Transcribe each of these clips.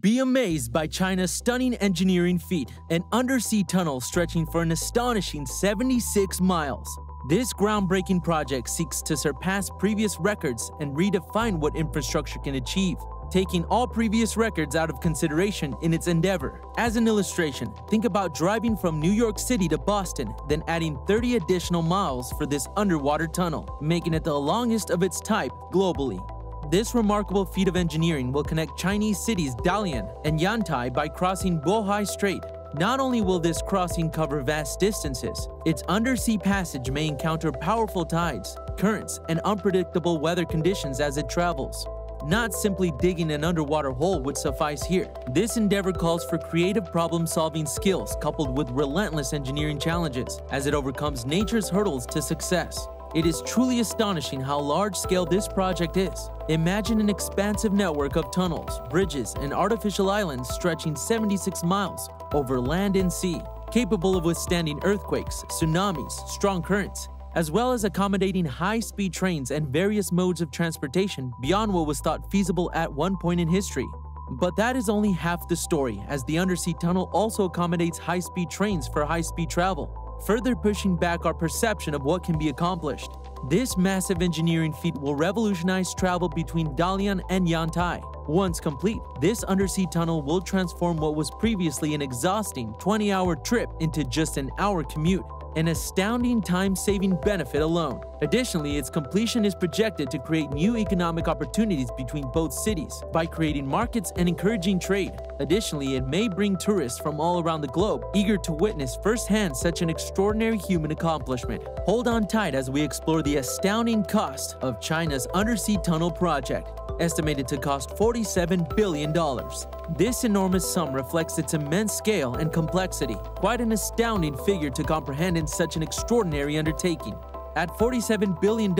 Be amazed by China's stunning engineering feat, an undersea tunnel stretching for an astonishing 76 miles. This groundbreaking project seeks to surpass previous records and redefine what infrastructure can achieve, taking all previous records out of consideration in its endeavor. As an illustration, think about driving from New York City to Boston, then adding 30 additional miles for this underwater tunnel, making it the longest of its type globally. This remarkable feat of engineering will connect Chinese cities Dalian and Yantai by crossing Bohai Strait. Not only will this crossing cover vast distances, its undersea passage may encounter powerful tides, currents, and unpredictable weather conditions as it travels. Not simply digging an underwater hole would suffice here. This endeavor calls for creative problem solving skills coupled with relentless engineering challenges as it overcomes nature's hurdles to success. It is truly astonishing how large-scale this project is. Imagine an expansive network of tunnels, bridges, and artificial islands stretching 76 miles over land and sea, capable of withstanding earthquakes, tsunamis, strong currents, as well as accommodating high-speed trains and various modes of transportation beyond what was thought feasible at one point in history. But that is only half the story, as the undersea tunnel also accommodates high-speed trains for high-speed travel further pushing back our perception of what can be accomplished. This massive engineering feat will revolutionize travel between Dalian and Yantai. Once complete, this undersea tunnel will transform what was previously an exhausting 20-hour trip into just an hour commute an astounding time-saving benefit alone. Additionally, its completion is projected to create new economic opportunities between both cities by creating markets and encouraging trade. Additionally, it may bring tourists from all around the globe eager to witness firsthand such an extraordinary human accomplishment. Hold on tight as we explore the astounding cost of China's undersea tunnel project estimated to cost $47 billion. This enormous sum reflects its immense scale and complexity, quite an astounding figure to comprehend in such an extraordinary undertaking. At $47 billion,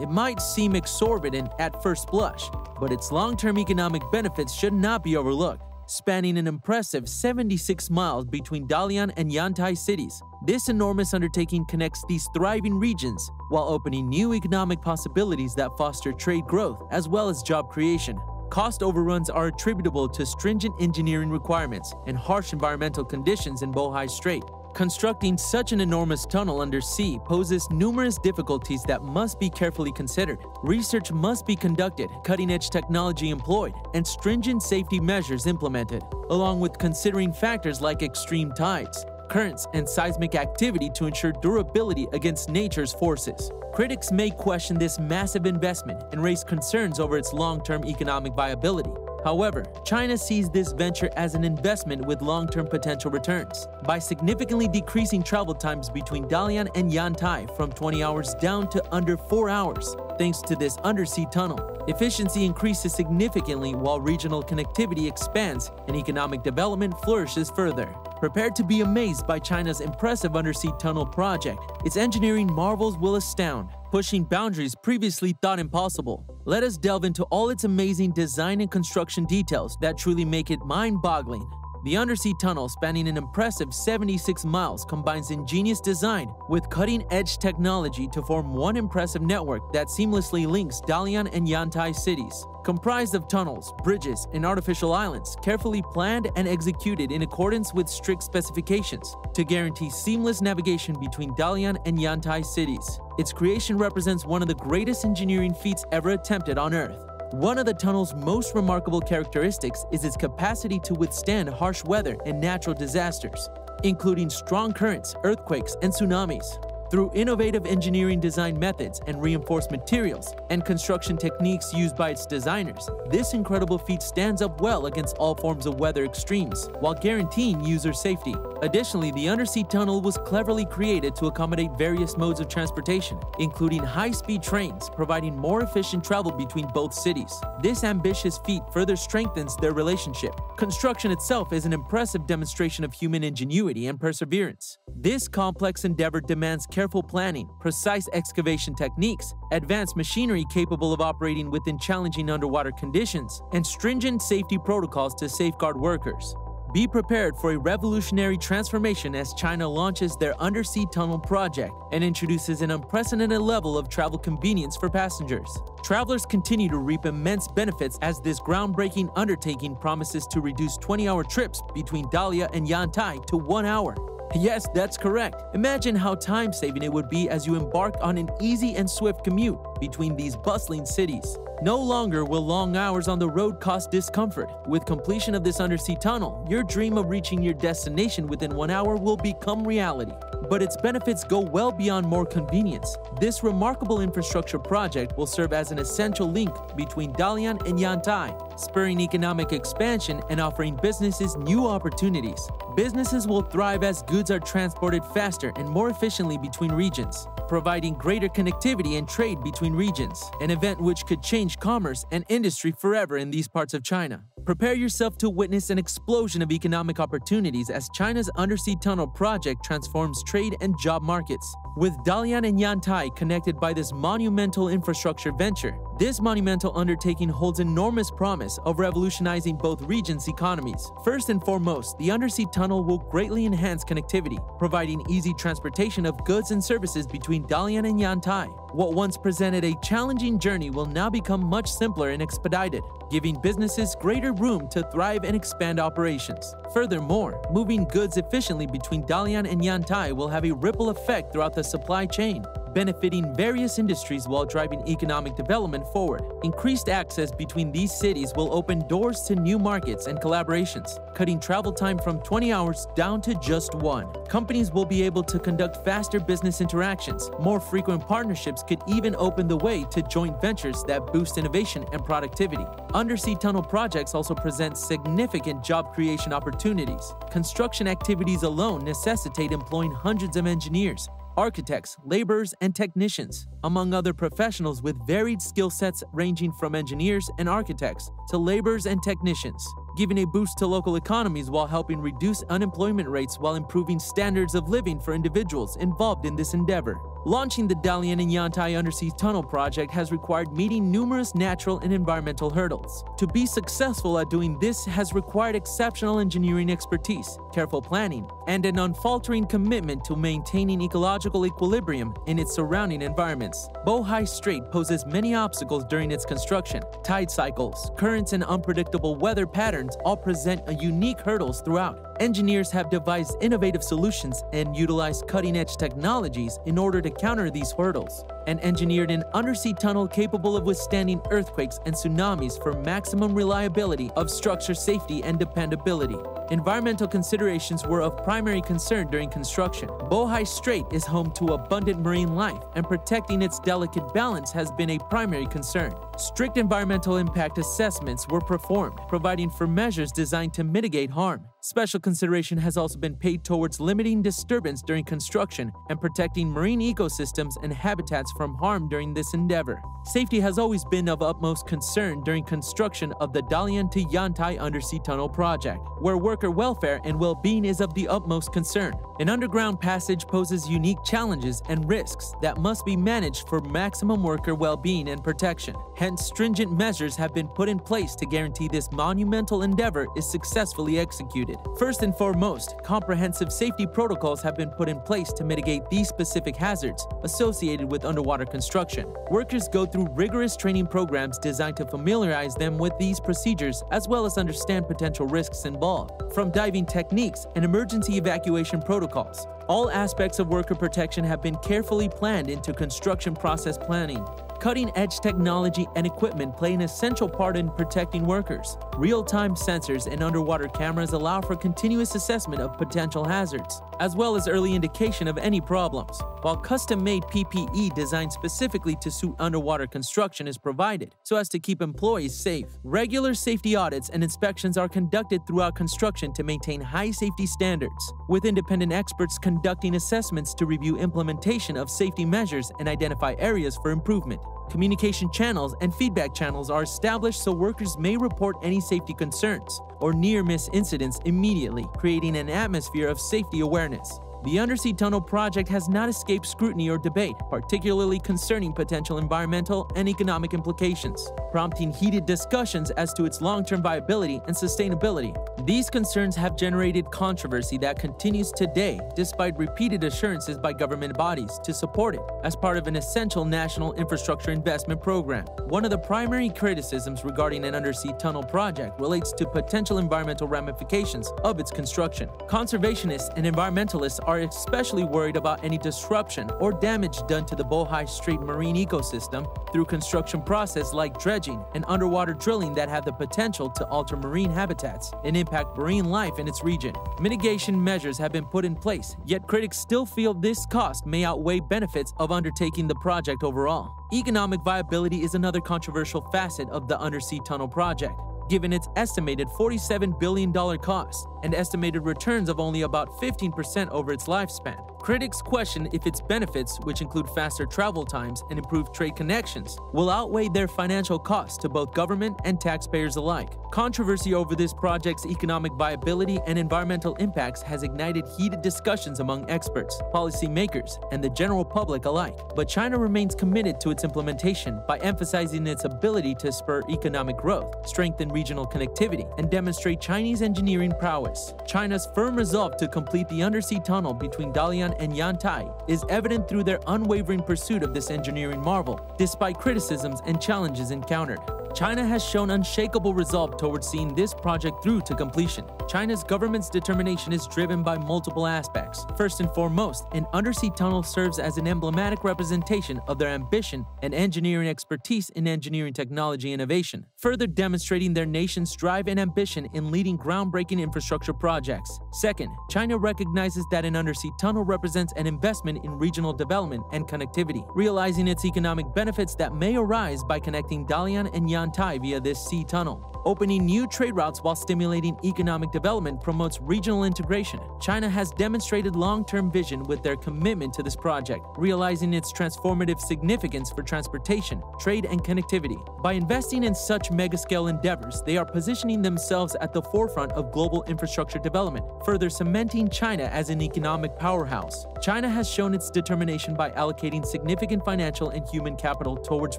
it might seem exorbitant at first blush, but its long-term economic benefits should not be overlooked spanning an impressive 76 miles between Dalian and Yantai cities. This enormous undertaking connects these thriving regions while opening new economic possibilities that foster trade growth as well as job creation. Cost overruns are attributable to stringent engineering requirements and harsh environmental conditions in Bohai Strait. Constructing such an enormous tunnel under sea poses numerous difficulties that must be carefully considered. Research must be conducted, cutting-edge technology employed, and stringent safety measures implemented, along with considering factors like extreme tides, currents, and seismic activity to ensure durability against nature's forces. Critics may question this massive investment and raise concerns over its long-term economic viability. However, China sees this venture as an investment with long-term potential returns. By significantly decreasing travel times between Dalian and Yantai from 20 hours down to under 4 hours, thanks to this undersea tunnel, efficiency increases significantly while regional connectivity expands and economic development flourishes further. Prepared to be amazed by China's impressive undersea tunnel project, its engineering marvels will astound pushing boundaries previously thought impossible. Let us delve into all its amazing design and construction details that truly make it mind-boggling. The undersea tunnel spanning an impressive 76 miles combines ingenious design with cutting-edge technology to form one impressive network that seamlessly links Dalian and Yantai cities. Comprised of tunnels, bridges, and artificial islands, carefully planned and executed in accordance with strict specifications to guarantee seamless navigation between Dalian and Yantai cities. Its creation represents one of the greatest engineering feats ever attempted on Earth. One of the tunnel's most remarkable characteristics is its capacity to withstand harsh weather and natural disasters, including strong currents, earthquakes, and tsunamis. Through innovative engineering design methods and reinforced materials and construction techniques used by its designers, this incredible feat stands up well against all forms of weather extremes while guaranteeing user safety. Additionally, the undersea tunnel was cleverly created to accommodate various modes of transportation, including high-speed trains, providing more efficient travel between both cities. This ambitious feat further strengthens their relationship. Construction itself is an impressive demonstration of human ingenuity and perseverance. This complex endeavor demands careful planning, precise excavation techniques, advanced machinery capable of operating within challenging underwater conditions, and stringent safety protocols to safeguard workers. Be prepared for a revolutionary transformation as China launches their undersea tunnel project and introduces an unprecedented level of travel convenience for passengers. Travelers continue to reap immense benefits as this groundbreaking undertaking promises to reduce 20 hour trips between Dalian and Yantai to one hour. Yes, that's correct. Imagine how time saving it would be as you embark on an easy and swift commute between these bustling cities. No longer will long hours on the road cause discomfort. With completion of this undersea tunnel, your dream of reaching your destination within one hour will become reality. But its benefits go well beyond more convenience. This remarkable infrastructure project will serve as an essential link between Dalian and Yantai, spurring economic expansion and offering businesses new opportunities. Businesses will thrive as goods are transported faster and more efficiently between regions, providing greater connectivity and trade between regions, an event which could change commerce and industry forever in these parts of China. Prepare yourself to witness an explosion of economic opportunities as China's undersea tunnel project transforms trade and job markets. With Dalian and Yantai connected by this monumental infrastructure venture, this monumental undertaking holds enormous promise of revolutionizing both regions' economies. First and foremost, the undersea tunnel will greatly enhance connectivity, providing easy transportation of goods and services between Dalian and Yantai. What once presented a challenging journey will now become much simpler and expedited, giving businesses greater room to thrive and expand operations. Furthermore, moving goods efficiently between Dalian and Yantai will have a ripple effect throughout the supply chain, benefiting various industries while driving economic development forward. Increased access between these cities will open doors to new markets and collaborations, cutting travel time from 20 hours down to just one. Companies will be able to conduct faster business interactions. More frequent partnerships could even open the way to joint ventures that boost innovation and productivity. Undersea tunnel projects also present significant job creation opportunities. Construction activities alone necessitate employing hundreds of engineers, architects, laborers, and technicians, among other professionals with varied skill sets ranging from engineers and architects to laborers and technicians, giving a boost to local economies while helping reduce unemployment rates while improving standards of living for individuals involved in this endeavor. Launching the Dalian and Yantai Undersea Tunnel project has required meeting numerous natural and environmental hurdles. To be successful at doing this has required exceptional engineering expertise, careful planning, and an unfaltering commitment to maintaining ecological equilibrium in its surrounding environments. Bohai Strait poses many obstacles during its construction. Tide cycles, currents, and unpredictable weather patterns all present unique hurdles throughout. Engineers have devised innovative solutions and utilized cutting-edge technologies in order to counter these hurdles, and engineered an undersea tunnel capable of withstanding earthquakes and tsunamis for maximum reliability of structure safety and dependability. Environmental considerations were of primary concern during construction. Bohai Strait is home to abundant marine life, and protecting its delicate balance has been a primary concern. Strict environmental impact assessments were performed, providing for measures designed to mitigate harm. Special consideration has also been paid towards limiting disturbance during construction and protecting marine ecosystems and habitats from harm during this endeavor. Safety has always been of utmost concern during construction of the Dalian to Yantai Undersea Tunnel project, where worker welfare and well-being is of the utmost concern. An underground passage poses unique challenges and risks that must be managed for maximum worker well-being and protection. Hence, stringent measures have been put in place to guarantee this monumental endeavor is successfully executed. First and foremost, comprehensive safety protocols have been put in place to mitigate these specific hazards associated with underwater construction. Workers go through rigorous training programs designed to familiarize them with these procedures as well as understand potential risks involved. From diving techniques and emergency evacuation protocols, all aspects of worker protection have been carefully planned into construction process planning. Cutting edge technology and equipment play an essential part in protecting workers. Real time sensors and underwater cameras allow for continuous assessment of potential hazards, as well as early indication of any problems, while custom made PPE designed specifically to suit underwater construction is provided so as to keep employees safe. Regular safety audits and inspections are conducted throughout construction to maintain high safety standards, with independent experts conducting assessments to review implementation of safety measures and identify areas for improvement. Communication channels and feedback channels are established so workers may report any safety concerns or near miss incidents immediately, creating an atmosphere of safety awareness. The undersea tunnel project has not escaped scrutiny or debate, particularly concerning potential environmental and economic implications, prompting heated discussions as to its long-term viability and sustainability. These concerns have generated controversy that continues today despite repeated assurances by government bodies to support it as part of an essential national infrastructure investment program. One of the primary criticisms regarding an undersea tunnel project relates to potential environmental ramifications of its construction. Conservationists and environmentalists are especially worried about any disruption or damage done to the Bohai Strait marine ecosystem through construction process like dredging and underwater drilling that have the potential to alter marine habitats and impact marine life in its region. Mitigation measures have been put in place, yet critics still feel this cost may outweigh benefits of undertaking the project overall. Economic viability is another controversial facet of the undersea tunnel project given its estimated $47 billion cost and estimated returns of only about 15% over its lifespan. Critics question if its benefits, which include faster travel times and improved trade connections, will outweigh their financial costs to both government and taxpayers alike. Controversy over this project's economic viability and environmental impacts has ignited heated discussions among experts, policymakers, and the general public alike. But China remains committed to its implementation by emphasizing its ability to spur economic growth, strengthen regional connectivity, and demonstrate Chinese engineering prowess. China's firm resolve to complete the undersea tunnel between Dalian and Yantai is evident through their unwavering pursuit of this engineering marvel, despite criticisms and challenges encountered. China has shown unshakable resolve towards seeing this project through to completion. China's government's determination is driven by multiple aspects. First and foremost, an undersea tunnel serves as an emblematic representation of their ambition and engineering expertise in engineering technology innovation, further demonstrating their nation's drive and ambition in leading groundbreaking infrastructure projects. Second, China recognizes that an undersea tunnel represents an investment in regional development and connectivity, realizing its economic benefits that may arise by connecting Dalian and Yan Tai via this sea tunnel. Opening new trade routes while stimulating economic development promotes regional integration. China has demonstrated long-term vision with their commitment to this project, realizing its transformative significance for transportation, trade, and connectivity. By investing in such mega-scale endeavors, they are positioning themselves at the forefront of global infrastructure development, further cementing China as an economic powerhouse. China has shown its determination by allocating significant financial and human capital towards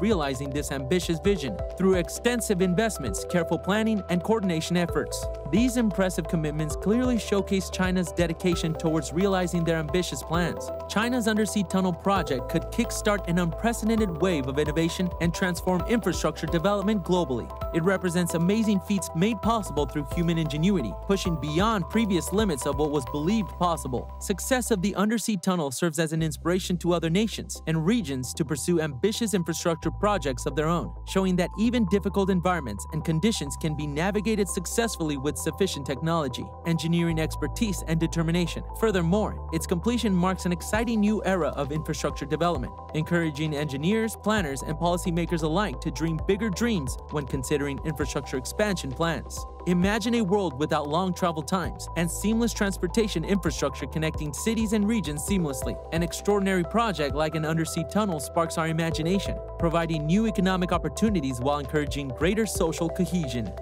realizing this ambitious vision through extensive investments, careful planning and coordination efforts. These impressive commitments clearly showcase China's dedication towards realizing their ambitious plans. China's undersea tunnel project could kickstart an unprecedented wave of innovation and transform infrastructure development globally. It represents amazing feats made possible through human ingenuity, pushing beyond previous limits of what was believed possible. Success of the undersea tunnel serves as an inspiration to other nations and regions to pursue ambitious infrastructure projects of their own, showing that even difficult environments and conditions can be navigated successfully with sufficient technology, engineering expertise, and determination. Furthermore, its completion marks an exciting new era of infrastructure development, encouraging engineers, planners, and policymakers alike to dream bigger dreams when considering infrastructure expansion plans. Imagine a world without long travel times and seamless transportation infrastructure connecting cities and regions seamlessly. An extraordinary project like an undersea tunnel sparks our imagination, providing new economic opportunities while encouraging greater social cohesion.